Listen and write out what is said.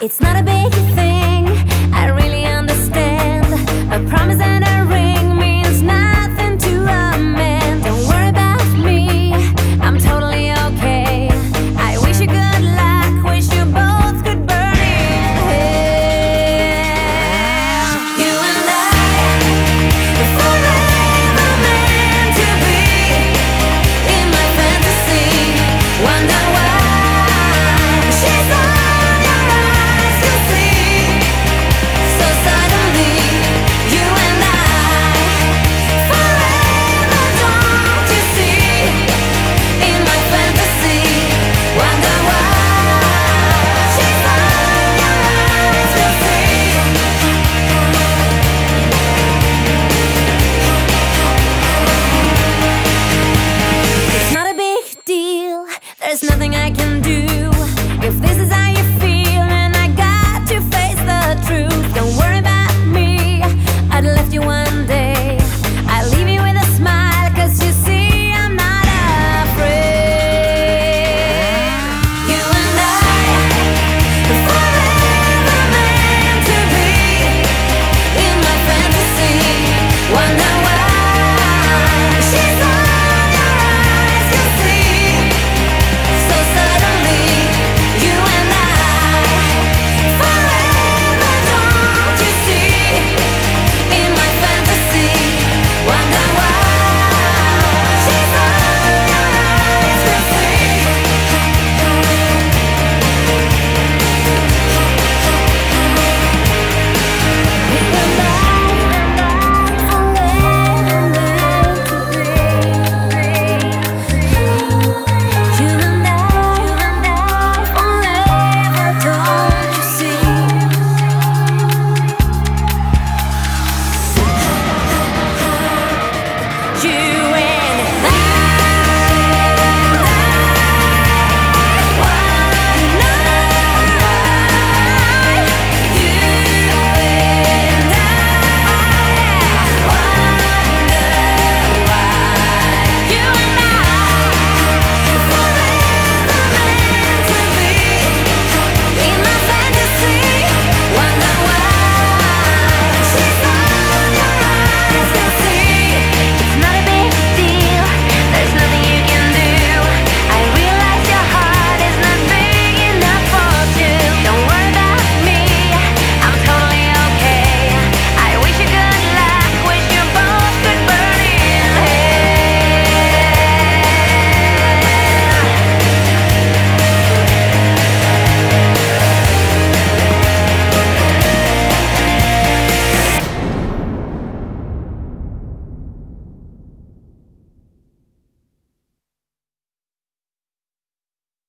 It's not a big I can